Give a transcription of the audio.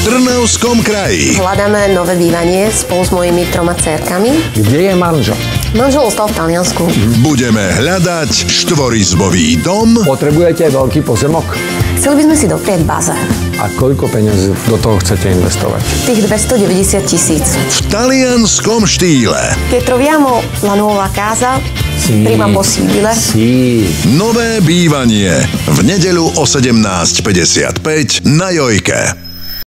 Trnavskom kraji. Hľadáme nové bývanie spolu s mojimi troma cerkami. Kde je manžel? Manžel ostal v Taliansku. Budeme hľadať štvorizbový dom. Potrebujete veľký pozemok? Chceli by sme si doprieť bazén. A koľko peniazy do toho chcete investovať? Tých 290 tisíc. V talianskom štýle. Petroviamo la nuova casa Sí. Prima possibile. Nové bývanie. V nedeľu o 17.55 na Jojke.